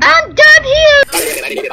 I'm done here!